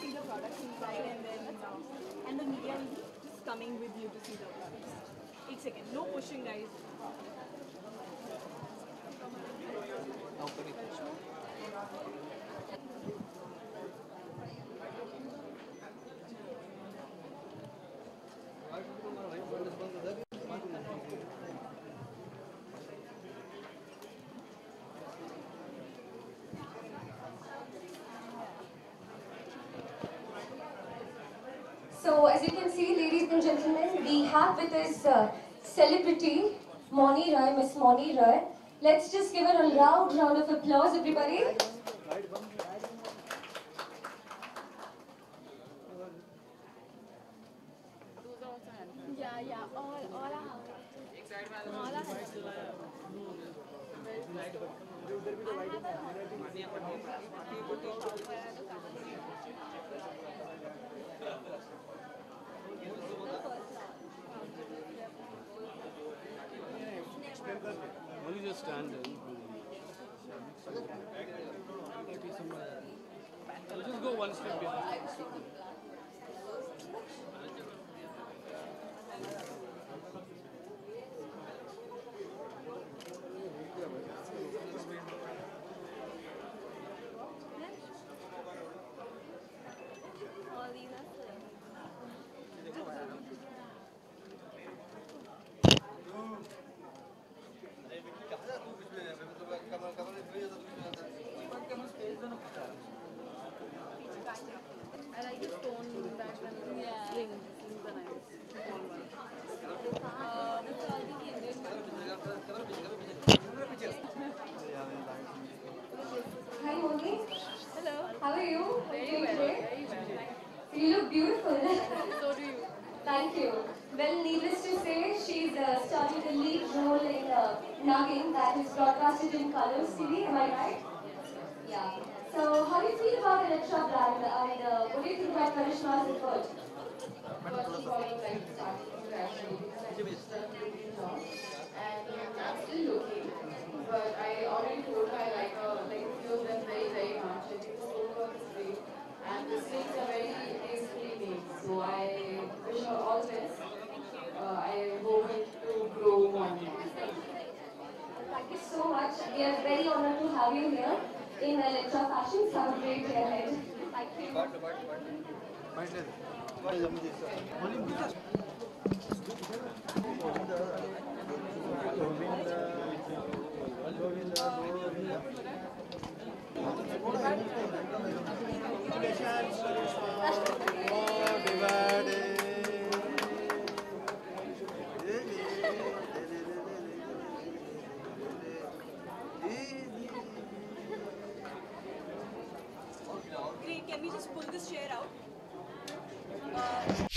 see the products inside and then uh, and the media be just coming with you to see the products. Eight seconds. No pushing, guys. As you can see, ladies and gentlemen, we have with us uh, celebrity Mouni Roy, Miss Mouni Roy. Let's just give her a loud round of applause, everybody. Yeah, yeah. All, all. All are. Only just stand. We'll just go one step behind same. I like the stone back and yeah. sling. Slings are nice. Small ones. Uh, this is all the Indian Hi Mouni, Hello. how are you? Very Doing well. great? Very well. You look beautiful. So do you. Thank you. Well, needless to say, she's uh, started a lead role in uh, Naagin that is broadcasted in Colors TV. Am I right? Yeah. So, how do you feel about Electra brand and uh, what do you think about Karishma's effort? First of all, I would like to start with congratulating her. I think she's done a brilliant job. And I'm still looking, but I already told her I like her, like a few of them very, very much. I think the stonework is great. And the slings are very tastefully made. So I wish her all the best. Uh, I hope it to grow more. and more. Thank you so much. We are very you here in Electra a great day ahead. Thank you. Great. Can we just pull this chair out? Uh,